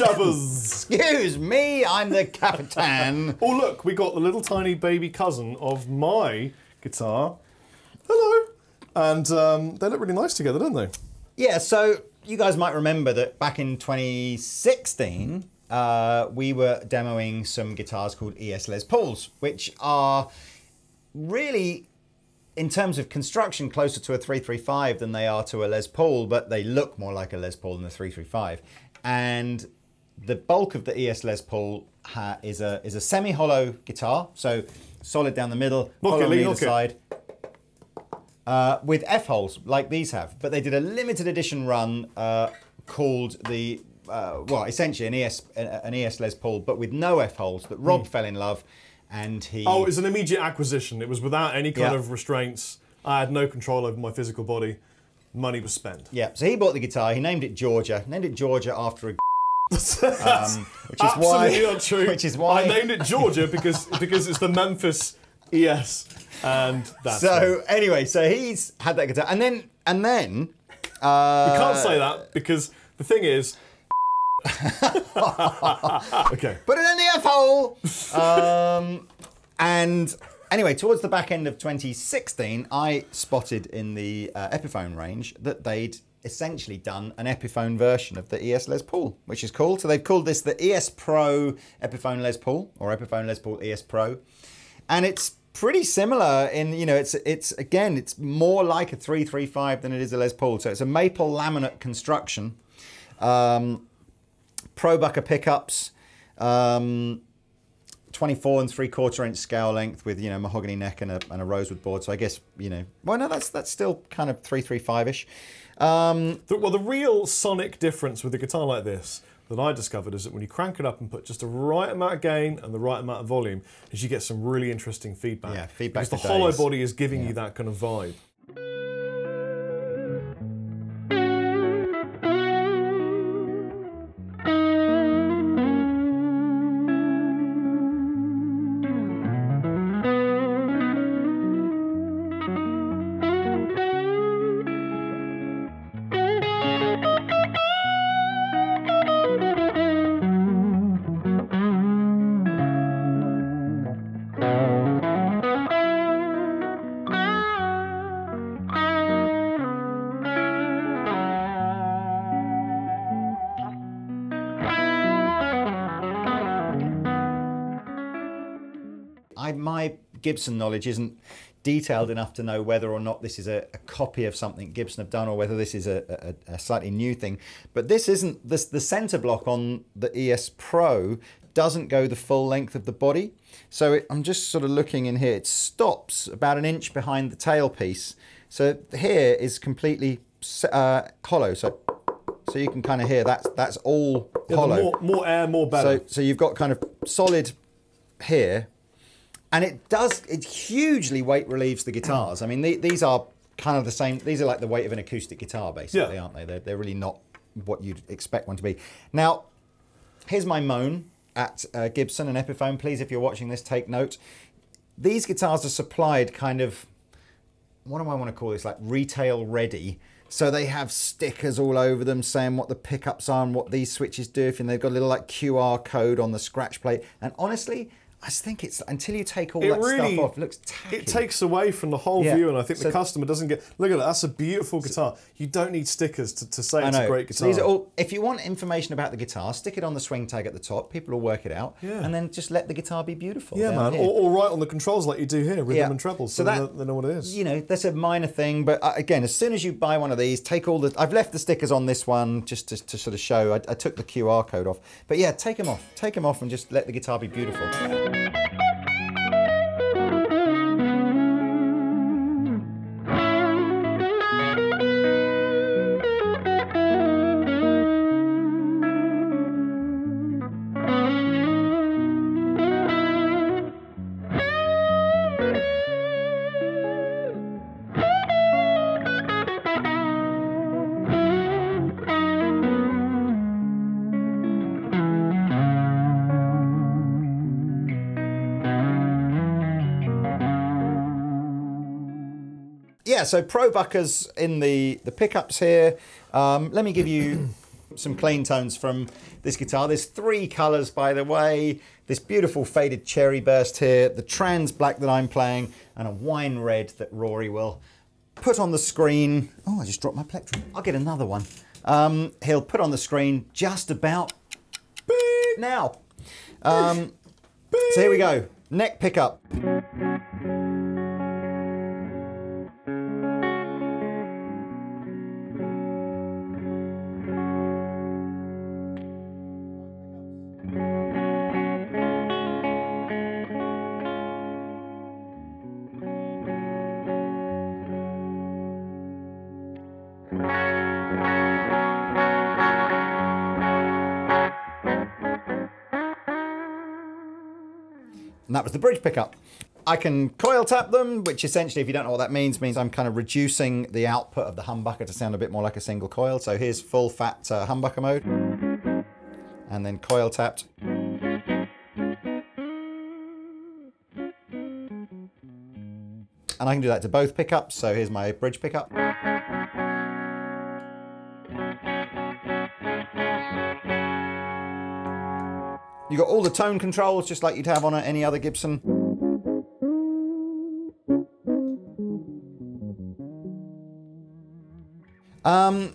Excuse me, I'm the Capitan. Oh look, we got the little tiny baby cousin of my guitar. Hello. And um, they look really nice together, don't they? yeah, so you guys might remember that back in 2016, uh, we were demoing some guitars called ES Les Pauls, which are really, in terms of construction, closer to a 335 than they are to a Les Paul, but they look more like a Les Paul than a 335. And the bulk of the ES Les Paul ha- is a is a semi-hollow guitar, so solid down the middle, hollow it, on either side. Uh, with F holes like these have, but they did a limited edition run uh, called the uh, well, essentially an ES an ES Les Paul, but with no F holes that Rob fell in love, and he Oh, it was an immediate acquisition. It was without any kind Yeah. of restraints. I had no control over my physical body. Money was spent. yeah. So he bought the guitar. He named it Georgia. Named it Georgia after a um, which is why Absolutely not true. which is why I named it Georgia because because it's the Memphis ES, and that's why. So anyway, so he's had that guitar, and then and then uh, You can't say that because the thing is. okay. put it in the F hole. um, and anyway, towards the back end of 2016, I spotted in the uh, Epiphone range that they'd essentially done an Epiphone version of the ES Les Paul, which is cool. So they've called this the ES Pro Epiphone Les Paul or Epiphone Les Paul ES Pro, and it's pretty similar in you know it's it's again it's more like a 335 than it is a Les Paul. So it's a maple laminate construction. Um, Pro Bucker pickups, um, 24 and three quarter inch scale length with you know mahogany neck and a, and a rosewood board. So I guess you know well no that's that's still kind of 335 ish. Um, The- well, the real sonic difference with a guitar like this that I discovered is that when you crank it up and put just the right amount of gain and the right amount of volume, is you get some really interesting feedback. Yeah, feedback Because the hollow days. body is giving you that kind of vibe. Gibson knowledge isn't detailed enough to know whether or not this is a, a copy of something Gibson have done or whether this is a, a, a slightly new thing. But this isn't this the center block on the ES Pro doesn't go the full length of the body. So it, I'm just sort of looking in here. It stops about an inch behind the tailpiece. So here is completely uh, hollow. So so you can kind of hear that's that's all Yeah, hollow. more, more air, more better. So, so you've got kind of solid here, and it does it hugely weight relieves the guitars. I mean, the, these are kind of the same. These are like the weight of an acoustic guitar, basically, Yeah. aren't they? They're, they're really not what you'd expect one to be. Now, here's my moan at uh, Gibson and Epiphone. Please, if you're watching this, take note. These guitars are supplied kind of what do I want to call this? Like retail ready. So they have stickers all over them saying what the pickups are and what these switches do. And they've got a little like QR code on the scratch plate. And honestly, I just think it's until you take all it that really stuff off, it looks tacky. it takes away from the whole Yeah. view, and I think So- the customer doesn't get. Look at that. That's a beautiful guitar. You don't need stickers to, to say I it's know. a great So guitar. these are all, if you want information about the guitar, stick it on the swing tag at the top. People will work it out. Yeah. And then just let the guitar be beautiful. yeah, man. Or, or right on the controls like you do here, rhythm Yeah. and trebles, so, So they, that- know, they know what it is. you know that's a minor thing but uh, again as soon as you buy one of these take all the i've left the stickers on this one just to, to sort of show I, I took the qr code off but yeah take them off take them off and just let the guitar be beautiful Thank you. Yeah so pro buckers in the the pickups here um, let me give you some clean tones from this guitar. There's three colours, by the way. This beautiful faded cherry burst here, the trans black that I'm playing, and a wine red that Rory will put on the screen. Oh, I just dropped my plectrum. I'll get another one. Um, he'll put on the screen just about now. Um, so here we go. Neck pickup. That was the bridge pickup. I can coil tap them, which essentially, if you don't know what that means, means I'm kind of reducing the output of the humbucker to sound a bit more like a single coil. So here's full fat uh, humbucker mode. And then coil tapped. And I can do that to both pickups. So here's my bridge pickup. You got all the tone controls just like you'd have on any other Gibson. Um,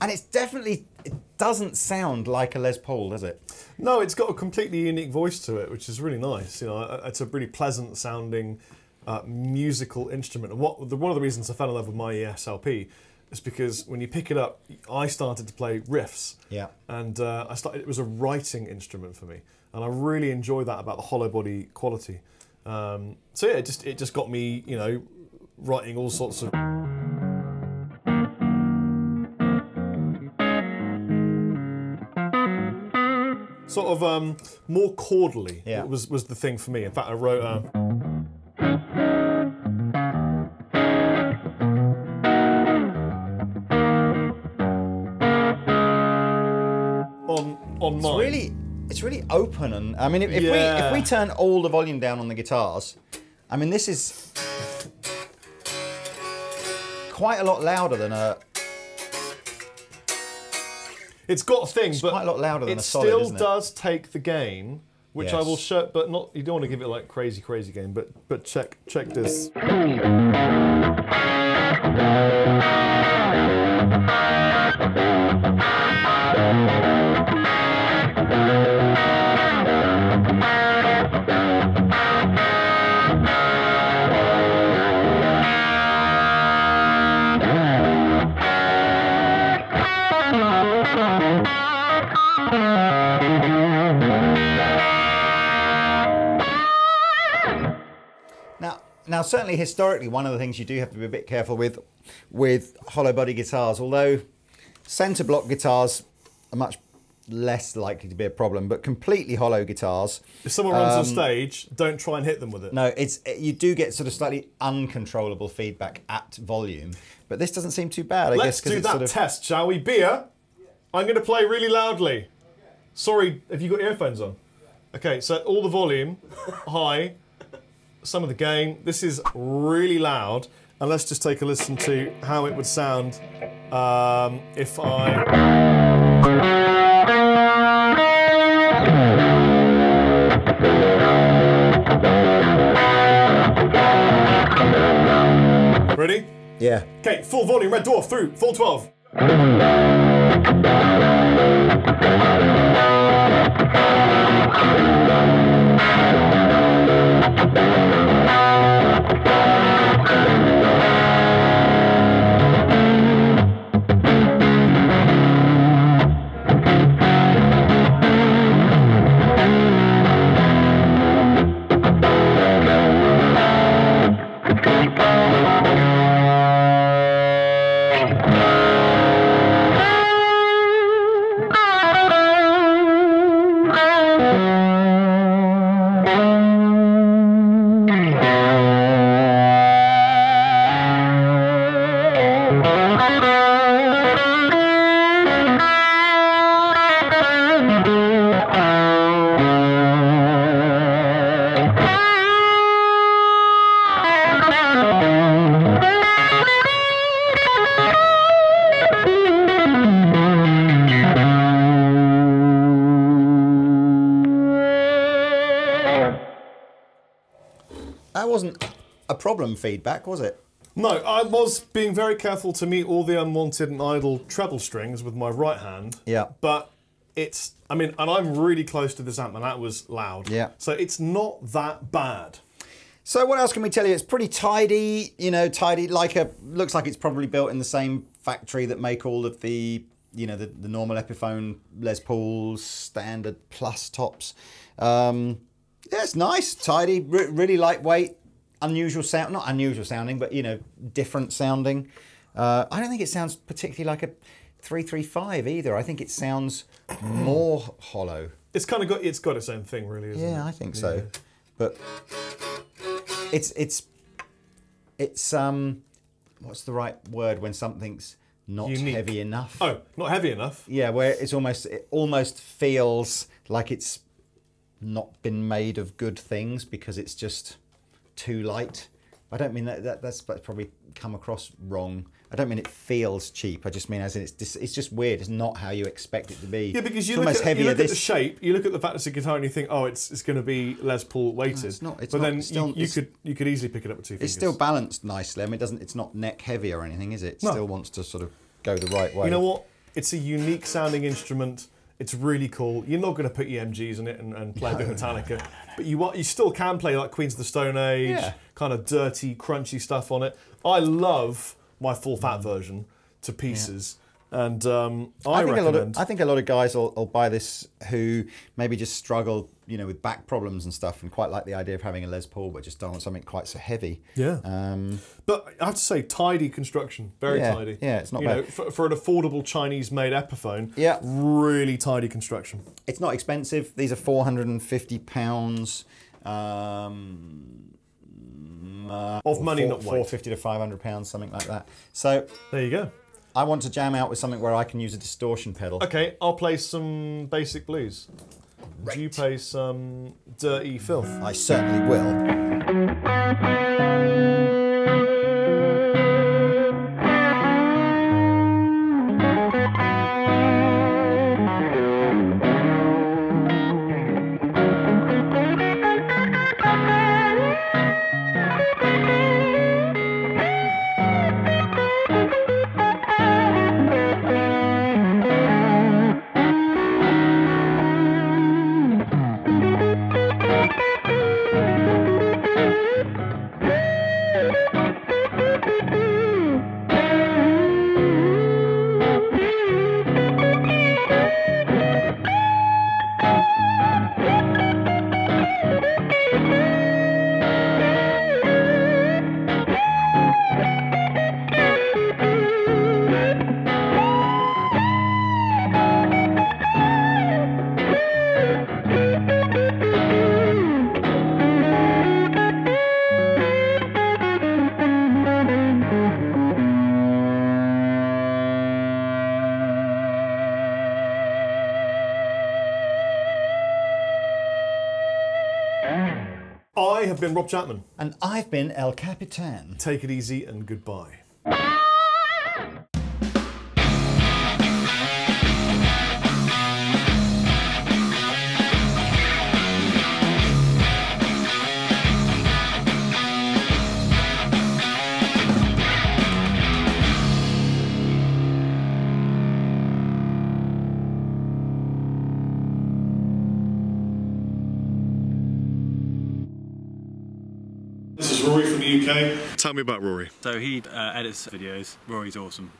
and it's definitely it doesn't sound like a Les Paul, does it? No, it's got a completely unique voice to it, which is really nice. You know, uh, it's a really pleasant sounding uh, musical instrument. And what the, one of the reasons I fell in love with my ESLP is because when you pick it up, I started to play riffs. Yeah. And uh, I started. It was a writing instrument for me, and I really enjoy that about the hollow body quality. Um, so yeah, it just it just got me, you know, writing all sorts of. Sort of um, more chordally Yeah. was was the thing for me. In fact, I wrote. Uh, on on mine. Really, it's really open, and I mean, if, if we if we turn all the volume down on the guitars, I mean, this is quite a lot louder than a. It's got a thing, but quite a lot louder than it a solid, still isn't it? does take the gain, which I will show. But not you don't want to give it like crazy, crazy gain. But but check check this. Now, now, certainly historically, one of the things you do have to be a bit careful with, with hollow body guitars. Although centre block guitars are much less likely to be a problem, but completely hollow guitars. If someone runs Um, on stage, don't try and hit them with it. No, it's you do get sort of slightly uncontrollable feedback at volume, but this doesn't seem too bad. I Let's guess do it's that sort of test, shall we? Beer. I'm going to play really loudly. Sorry, have you got earphones on? Okay, so all the volume high, some of the gain. This is really loud, and let's just take a listen to how it would sound um, if I. Ready? yeah. Okay, full volume, red dwarf through, full 12. that wasn't a problem feedback, was it? No, I was being very careful to mute all the unwanted and idle treble strings with my right hand. Yeah. But it's, I mean, and I'm really close to this amp, and that was loud. Yeah. So it's not that bad. So what else can we tell you? It's pretty tidy, you know, tidy. Like a looks like it's probably built in the same factory that make all of the, you know, the, the normal Epiphone Les Pauls, standard plus tops. Um, yeah, it's nice, tidy, re- really lightweight, unusual sound. Not unusual sounding, but you know, different sounding. Uh, I don't think it sounds particularly like a 335 either. I think it sounds more hollow. It's kind of got, it's got its own thing, really, isn't it? Yeah, I think so. But it's it's it's um what's the right word when something's not Unique. heavy enough? Oh, not heavy enough. Yeah, where it's almost it almost feels like it's not been made of good things because it's just too light. I don't mean that, that that's probably come across wrong. I don't mean it feels cheap. I just mean as in it's just, it's just weird. It's not how you expect it to be. Yeah, because you it's look, at, you heavier look at the shape, you look at the fact it's a guitar, and you think, oh, it's it's going to be Les Paul weighted. it's not- it's but not. then It's still- you, you could you could easily pick it up with two fingers. It's still balanced nicely. I mean, it doesn't. It's not neck heavy or anything, is it? It No. still wants to sort of go the right way. You know what? It's a unique sounding instrument. It's really cool. You're not going to put EMGs in it and, and play a bit Metallica, but you want you still can play like Queens of the Stone Age, Yeah. kind of dirty, crunchy stuff on it. I love my full fat version to pieces, and um, I, I think recommend. a lot of I think a lot of guys will, will buy this who maybe just struggle, you know, with back problems and stuff, and quite like the idea of having a Les Paul, but just don't want something quite so heavy. yeah, Um, but I have to say, tidy construction, very Yeah, tidy. yeah, it's not you bad. Know, for, for an affordable Chinese-made Epiphone. Yeah. really tidy construction. it's not expensive. These are four hundred and fifty pounds. Um, uh, Of money, four, not weight. four fifty to five hundred pounds, something like that. So There you go. I want to jam out with something where I can use a distortion pedal. Okay, I'll play some basic blues. Do you play some dirty filth? I certainly will. Been Rob Chapman. And I've been El Capitan. Take it easy and goodbye. Tell me about Rory. So he uh, edits videos. Rory's awesome.